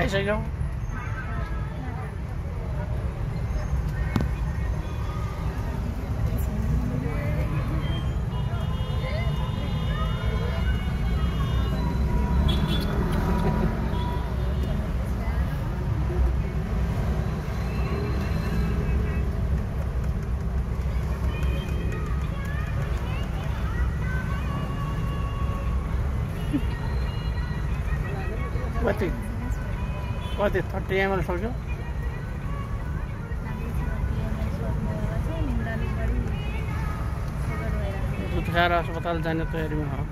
thấy sẽ giống What thing? कति thirty ML सक्यो दुध खाएर अस्पताल जाने तयारीमा हो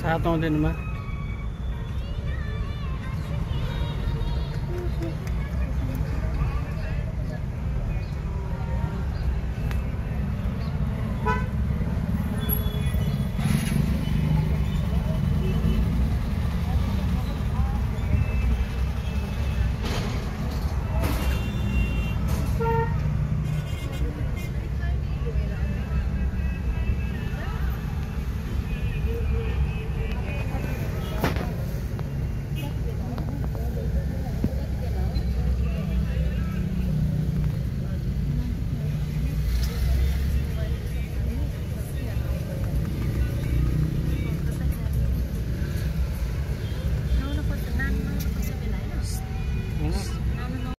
सातौँ दिनमा